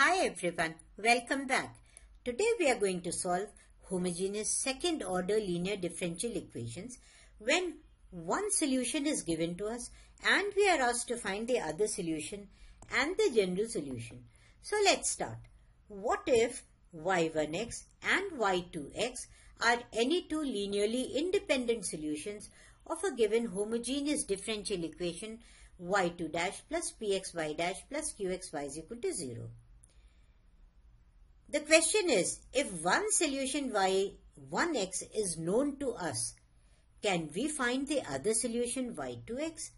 Hi everyone, welcome back. Today we are going to solve homogeneous second order linear differential equations when one solution is given to us and we are asked to find the other solution and the general solution. So let's start. What if y1x and y2x are any two linearly independent solutions of a given homogeneous differential equation y2 dash plus pxy dash plus qxy is equal to 0. The question is, if one solution y1x is known to us, can we find the other solution y2x?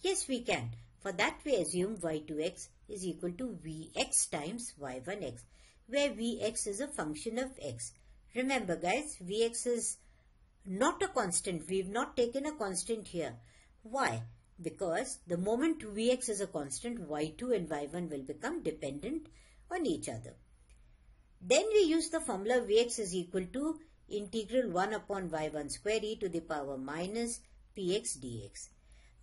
Yes, we can. For that, we assume y2x is equal to vx times y1x, where vx is a function of x. Remember, guys, vx is not a constant. We've not taken a constant here. Why? because the moment Vx is a constant, y2 and y1 will become dependent on each other. Then we use the formula Vx is equal to integral 1 upon y1 square e to the power minus px dx.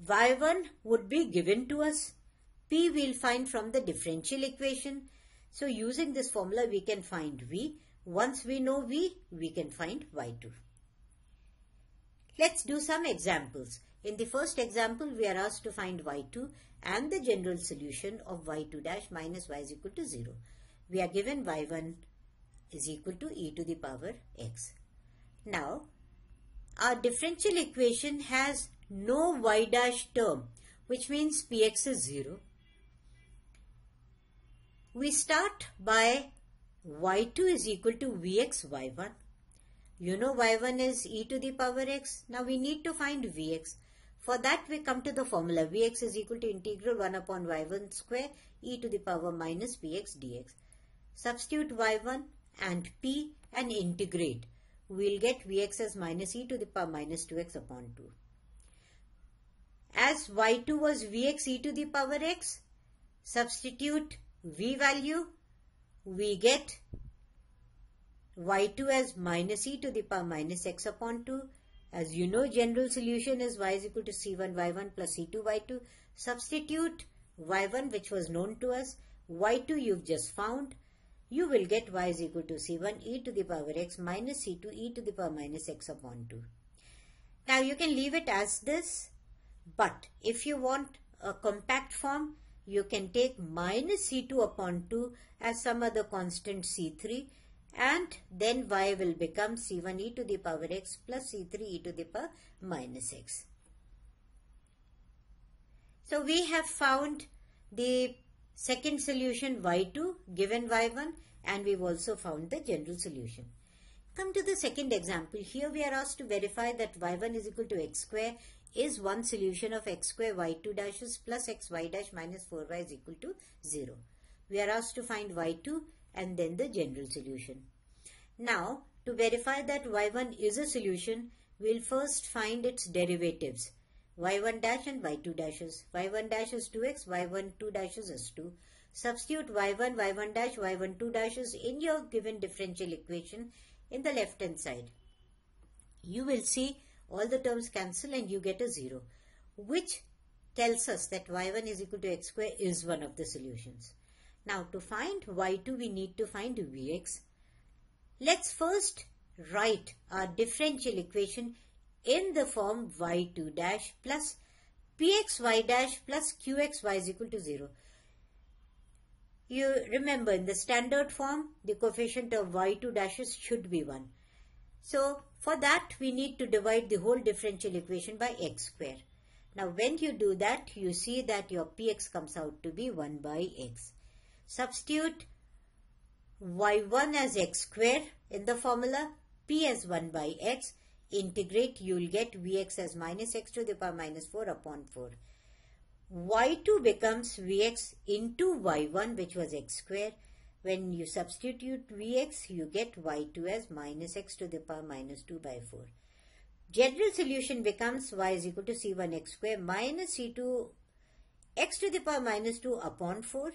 y1 would be given to us. p we'll find from the differential equation. So using this formula we can find v. Once we know v, we can find y2. Let's do some examples. In the first example, we are asked to find y2 and the general solution of y2 dash minus y is equal to 0. We are given y1 is equal to e to the power x. Now, our differential equation has no y dash term, which means px is 0. We start by y2 is equal to vx y1. You know y1 is e to the power x. Now we need to find vx. For that we come to the formula Vx is equal to integral 1 upon y1 square e to the power minus px dx. Substitute y1 and p and integrate. We'll get Vx as minus e to the power minus 2x upon 2. As y2 was Vx e to the power x, substitute v value, we get y2 as minus e to the power minus x upon 2 as you know, general solution is y is equal to c1 y1 plus c2 y2. Substitute y1 which was known to us, y2 you've just found. You will get y is equal to c1 e to the power x minus c2 e to the power minus x upon 2. Now you can leave it as this, but if you want a compact form, you can take minus c2 upon 2 as some other constant c3 and then y will become c1 e to the power x plus c3 e to the power minus x. So we have found the second solution y2 given y1 and we've also found the general solution. Come to the second example. Here we are asked to verify that y1 is equal to x square is one solution of x square y2 dashes plus xy dash minus 4y is equal to 0. We are asked to find y2 and then the general solution. Now, to verify that y1 is a solution, we'll first find its derivatives. Y1 dash and y2 dashes. y1 dash is 2x, y1 2 dashes is 2. Substitute y1, y1 dash, y1 2 dashes in your given differential equation in the left hand side. You will see all the terms cancel and you get a 0, which tells us that y1 is equal to x square is one of the solutions. Now to find y2 we need to find vx. Let's first write our differential equation in the form y2 dash plus pxy dash plus qxy is equal to 0. You remember in the standard form, the coefficient of y2 dashes should be 1. So for that, we need to divide the whole differential equation by x square. Now when you do that, you see that your px comes out to be 1 by x. Substitute y1 as x square in the formula, p as 1 by x, integrate, you will get vx as minus x to the power minus 4 upon 4. y2 becomes vx into y1 which was x square. When you substitute vx, you get y2 as minus x to the power minus 2 by 4. General solution becomes y is equal to c1 x square minus c2 x to the power minus 2 upon 4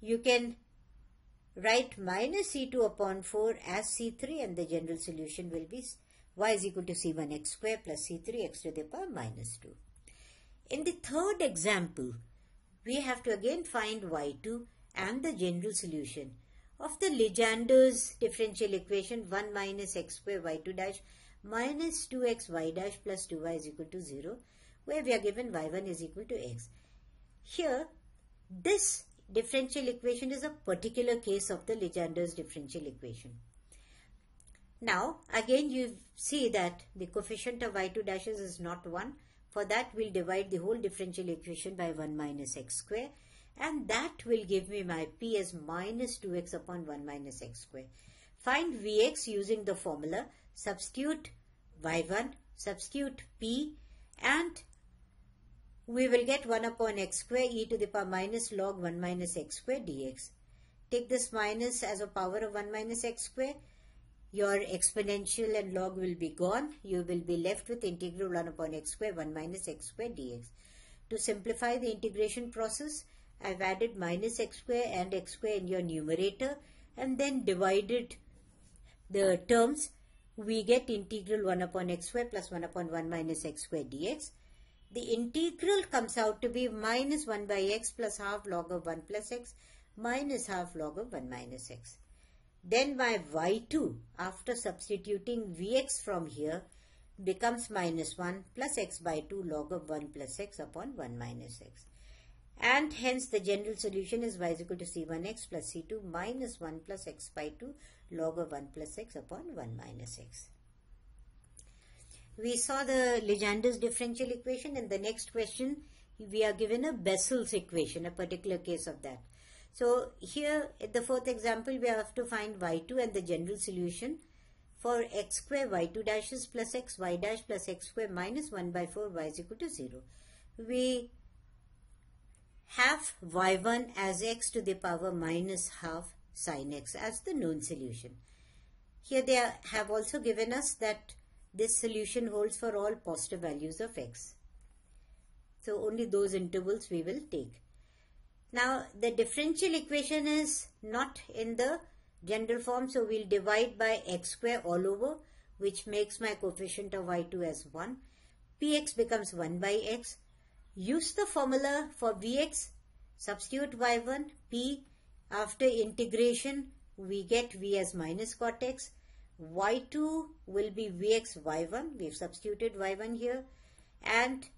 you can write minus c2 upon 4 as c3 and the general solution will be y is equal to c1 x square plus c3 x to the power minus 2. In the third example, we have to again find y2 and the general solution of the Legendre's differential equation 1 minus x square y2 dash minus 2x y dash plus 2y is equal to 0 where we are given y1 is equal to x. Here this differential equation is a particular case of the Legendre's differential equation. Now again you see that the coefficient of y2 dashes is not 1. For that we'll divide the whole differential equation by 1 minus x square and that will give me my p as minus 2x upon 1 minus x square. Find vx using the formula, substitute y1, substitute p and we will get 1 upon x square e to the power minus log 1 minus x square dx. Take this minus as a power of 1 minus x square. Your exponential and log will be gone. You will be left with integral 1 upon x square 1 minus x square dx. To simplify the integration process, I've added minus x square and x square in your numerator and then divided the terms. We get integral 1 upon x square plus 1 upon 1 minus x square dx. The integral comes out to be minus 1 by x plus half log of 1 plus x minus half log of 1 minus x. Then my y2 after substituting vx from here becomes minus 1 plus x by 2 log of 1 plus x upon 1 minus x and hence the general solution is y is equal to c1x plus c2 minus 1 plus x by 2 log of 1 plus x upon 1 minus x. We saw the Legendre's differential equation and the next question we are given a Bessel's equation, a particular case of that. So here in the fourth example we have to find y2 and the general solution for x square y2 dashes plus x y dash plus x square minus 1 by 4 y is equal to 0. We have y1 as x to the power minus half sine x as the known solution. Here they have also given us that this solution holds for all positive values of x. So only those intervals we will take. Now the differential equation is not in the general form so we'll divide by x square all over which makes my coefficient of y2 as 1. px becomes 1 by x Use the formula for Vx, substitute y1, p, after integration we get v as minus cot x, y2 will be vx y1, we've substituted y1 here, and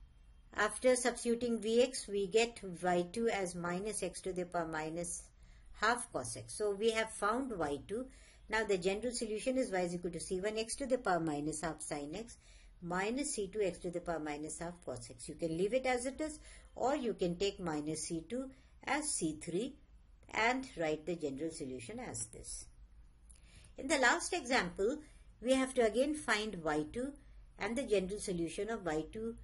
after substituting vx we get y2 as minus x to the power minus half cos x. So we have found y2. Now the general solution is y is equal to c1 x to the power minus half sin x minus c2x to the power minus half cos x. You can leave it as it is or you can take minus c2 as c3 and write the general solution as this. In the last example, we have to again find y2 and the general solution of y2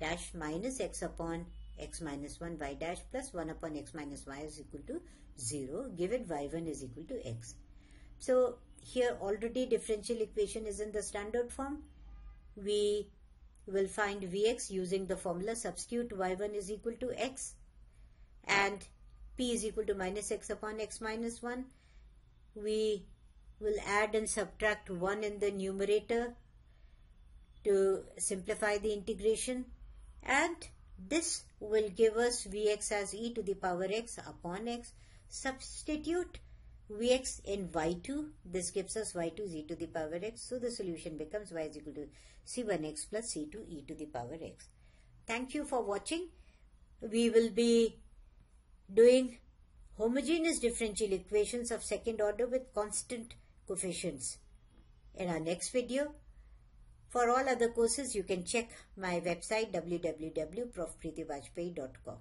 dash minus x upon x minus 1 y dash plus 1 upon x minus y is equal to 0 given y1 is equal to x. So here already differential equation is in the standard form we will find Vx using the formula substitute y1 is equal to x and p is equal to minus x upon x minus 1. We will add and subtract 1 in the numerator to simplify the integration and this will give us Vx as e to the power x upon x. Substitute Vx in y2. This gives us y2 is e to the power x. So the solution becomes y is equal to c1x plus c2 e to the power x. Thank you for watching. We will be doing homogeneous differential equations of second order with constant coefficients in our next video. For all other courses, you can check my website www.profpritibajpai.com.